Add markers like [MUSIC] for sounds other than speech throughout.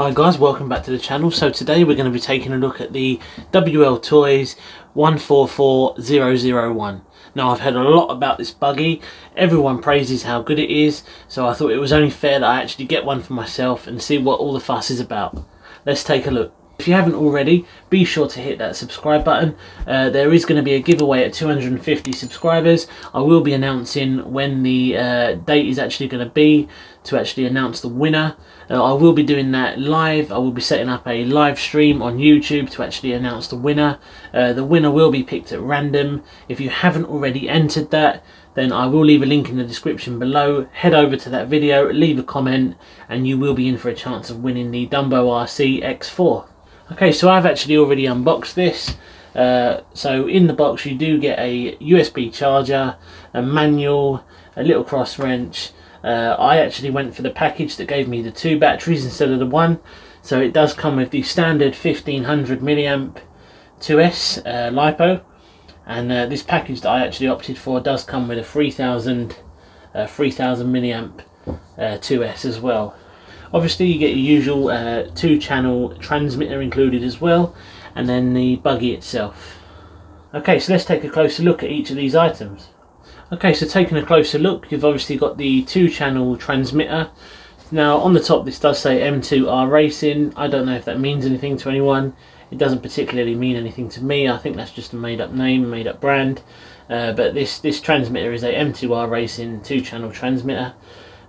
Hi guys, welcome back to the channel. So today we're going to be taking a look at the WL Toys 144001. Now I've heard a lot about this buggy, everyone praises how good it is, so I thought it was only fair that I actually get one for myself and see what all the fuss is about. Let's take a look. If you haven't already, be sure to hit that subscribe button. Uh, there is going to be a giveaway at 250 subscribers. I will be announcing when the uh, date is actually going to be to actually announce the winner. Uh, I will be doing that live. I will be setting up a live stream on YouTube to actually announce the winner. Uh, the winner will be picked at random. If you haven't already entered that, then I will leave a link in the description below. Head over to that video, leave a comment, and you will be in for a chance of winning the Dumbo RC X4. Okay, so I've actually already unboxed this. Uh, so in the box you do get a USB charger, a manual, a little cross wrench. Uh, I actually went for the package that gave me the two batteries instead of the one. So it does come with the standard 1500 milliamp 2S uh, LiPo. And uh, this package that I actually opted for does come with a 3000 uh, 3000 milliamp 2S uh, as well. Obviously you get your usual uh, two channel transmitter included as well and then the buggy itself. Okay so let's take a closer look at each of these items. Okay so taking a closer look you've obviously got the two channel transmitter. Now on the top this does say M2R Racing. I don't know if that means anything to anyone. It doesn't particularly mean anything to me. I think that's just a made up name, made up brand. Uh, but this, this transmitter is a M2R Racing two channel transmitter.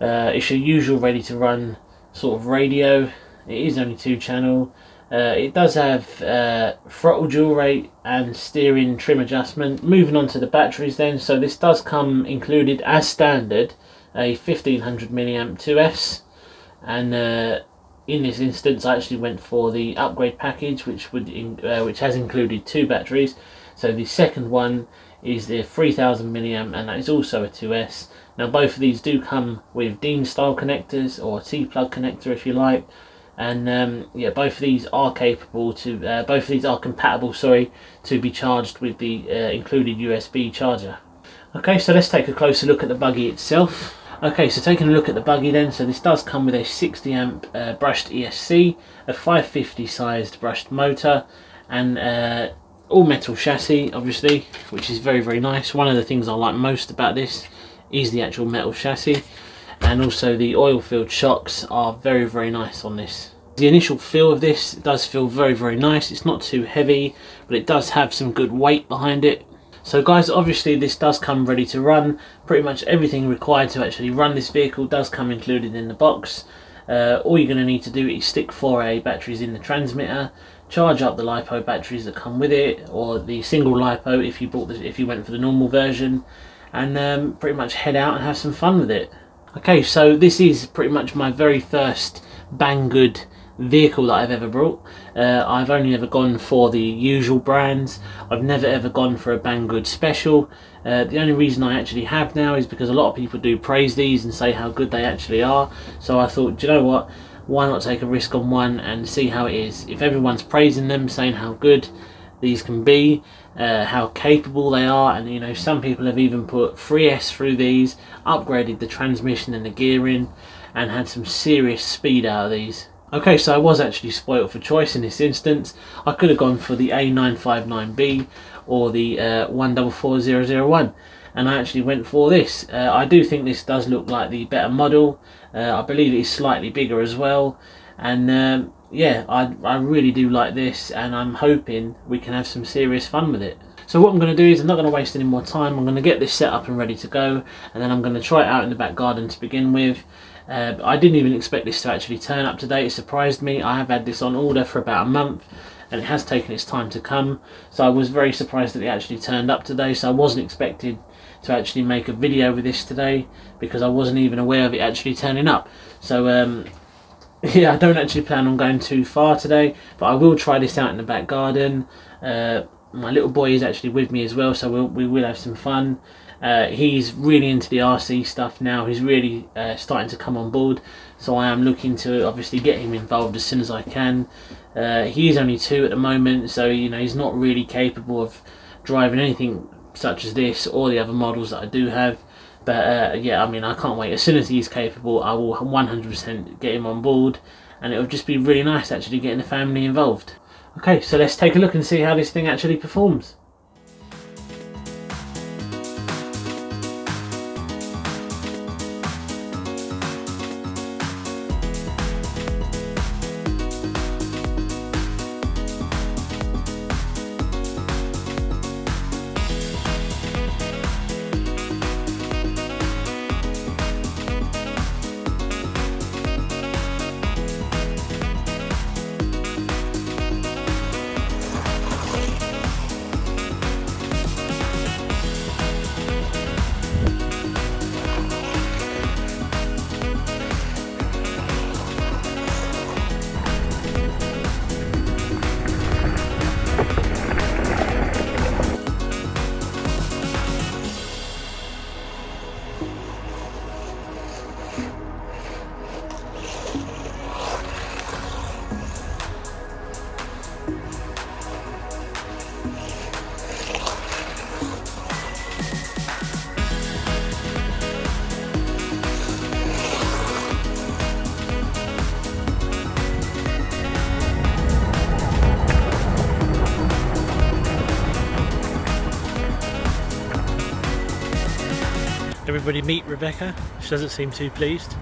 Uh, it's your usual ready to run sort of radio. It is only two channel. Uh, it does have uh, throttle dual rate and steering trim adjustment. Moving on to the batteries then, so this does come included as standard a 1500 milliamp 2S and uh, in this instance I actually went for the upgrade package which would in, uh, which has included two batteries. So the second one is the 3000 milliamp and that is also a 2S now both of these do come with Dean style connectors or T-plug connector if you like and um, yeah both of these are capable to uh, both of these are compatible sorry to be charged with the uh, included USB charger. Okay so let's take a closer look at the buggy itself. Okay, so taking a look at the buggy then, so this does come with a 60 amp uh, brushed ESC, a 550 sized brushed motor, and uh, all metal chassis, obviously, which is very, very nice. One of the things I like most about this is the actual metal chassis and also the oil filled shocks are very very nice on this. The initial feel of this does feel very very nice, it's not too heavy but it does have some good weight behind it. So guys obviously this does come ready to run, pretty much everything required to actually run this vehicle does come included in the box. Uh, all you're going to need to do is stick 4A batteries in the transmitter, charge up the LiPo batteries that come with it, or the single LiPo if you bought the, if you went for the normal version, and um, pretty much head out and have some fun with it. Okay, so this is pretty much my very first Banggood vehicle that I've ever brought. Uh, I've only ever gone for the usual brands. I've never ever gone for a Banggood special. Uh, the only reason I actually have now is because a lot of people do praise these and say how good they actually are. So I thought, do you know what? Why not take a risk on one and see how it is? If everyone's praising them, saying how good, these can be, uh, how capable they are, and you know some people have even put 3S through these, upgraded the transmission and the gearing, and had some serious speed out of these. Okay, so I was actually spoiled for choice in this instance. I could have gone for the A959B or the uh, 144001 and I actually went for this. Uh, I do think this does look like the better model. Uh, I believe it is slightly bigger as well and um, yeah I, I really do like this and I'm hoping we can have some serious fun with it. So what I'm going to do is I'm not going to waste any more time. I'm going to get this set up and ready to go and then I'm going to try it out in the back garden to begin with. Uh, I didn't even expect this to actually turn up today. It surprised me. I have had this on order for about a month and it has taken its time to come. So I was very surprised that it actually turned up today. So I wasn't expected to actually make a video with this today because I wasn't even aware of it actually turning up. So um, [LAUGHS] yeah, I don't actually plan on going too far today, but I will try this out in the back garden. Uh, my little boy is actually with me as well, so we'll, we will have some fun. Uh, he's really into the RC stuff now. He's really uh, starting to come on board, so I am looking to obviously get him involved as soon as I can. Uh, he is only two at the moment, so you know he's not really capable of driving anything such as this or the other models that I do have. But uh, yeah, I mean, I can't wait. As soon as he's capable, I will 100% get him on board and it'll just be really nice actually getting the family involved. Okay, so let's take a look and see how this thing actually performs. Everybody meet Rebecca. She doesn't seem too pleased.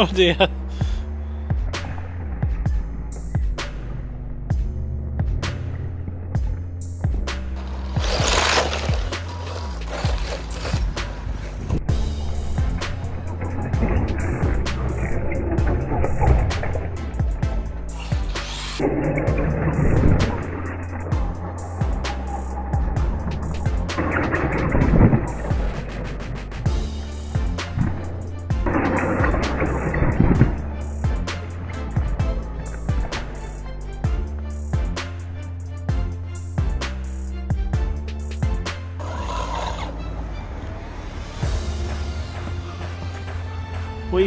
[LAUGHS] Oh dear.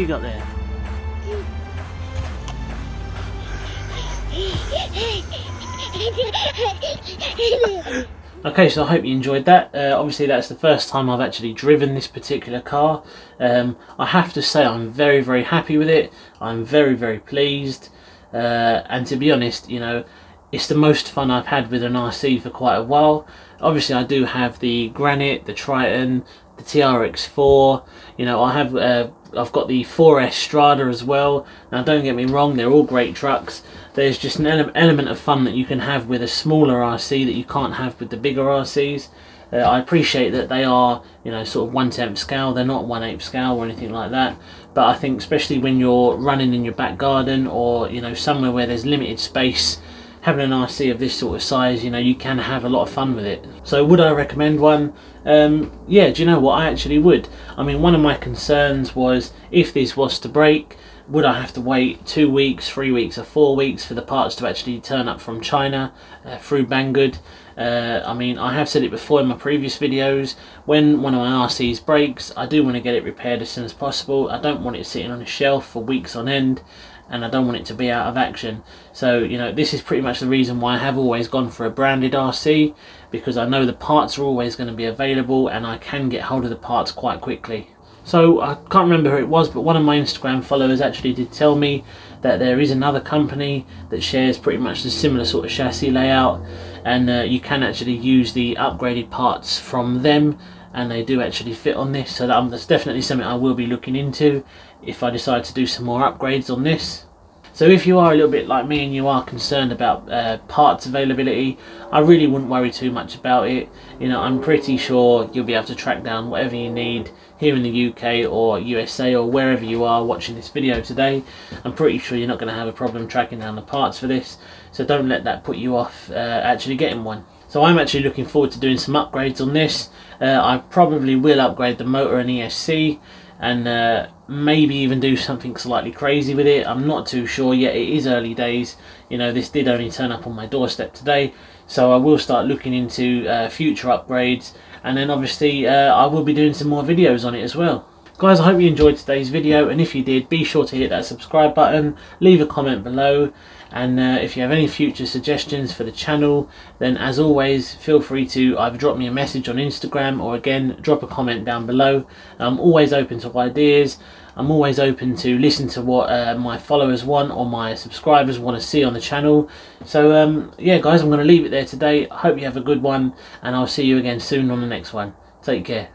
You got there? Okay, so I hope you enjoyed that. Uh, obviously, that's the first time I've actually driven this particular car. Um, I have to say I'm very, very happy with it. I'm very, very pleased. Uh, and to be honest, you know, it's the most fun I've had with an RC for quite a while. Obviously, I do have the Granite, the Triton, the TRX4. You know, I have uh, I've got the 4S Strada as well. Now, don't get me wrong, they're all great trucks. There's just an ele element of fun that you can have with a smaller RC that you can't have with the bigger RCs. Uh, I appreciate that they are, you know, sort of one tenth scale. They're not one eighth scale or anything like that. But I think, especially when you're running in your back garden or you know somewhere where there's limited space, having an RC of this sort of size, you know, you can have a lot of fun with it. So would I recommend one? Um, yeah, do you know what? I actually would. I mean, one of my concerns was if this was to break, would I have to wait two weeks, three weeks, or four weeks for the parts to actually turn up from China uh, through Banggood? Uh, I mean, I have said it before in my previous videos, when one of my RCs breaks, I do want to get it repaired as soon as possible. I don't want it sitting on a shelf for weeks on end, and I don't want it to be out of action. So, you know, this is pretty much the reason why I have always gone for a branded RC, because I know the parts are always going to be available, and I can get hold of the parts quite quickly. So I can't remember who it was, but one of my Instagram followers actually did tell me that there is another company that shares pretty much the similar sort of chassis layout, and uh, you can actually use the upgraded parts from them, and they do actually fit on this. So that, um, that's definitely something I will be looking into if I decide to do some more upgrades on this. So if you are a little bit like me and you are concerned about uh, parts availability, I really wouldn't worry too much about it. You know, I'm pretty sure you'll be able to track down whatever you need here in the UK or USA or wherever you are watching this video today. I'm pretty sure you're not going to have a problem tracking down the parts for this. So don't let that put you off uh, actually getting one. So I'm actually looking forward to doing some upgrades on this. Uh, I probably will upgrade the motor and ESC and uh, maybe even do something slightly crazy with it. I'm not too sure yet. It is early days. You know, this did only turn up on my doorstep today, so I will start looking into uh, future upgrades, and then obviously uh, I will be doing some more videos on it as well. Guys, I hope you enjoyed today's video, and if you did, be sure to hit that subscribe button, leave a comment below, and uh, if you have any future suggestions for the channel, then as always, feel free to either drop me a message on Instagram or again, drop a comment down below. I'm always open to ideas. I'm always open to listen to what uh, my followers want or my subscribers want to see on the channel. So um, yeah, guys, I'm going to leave it there today. I hope you have a good one, and I'll see you again soon on the next one. Take care.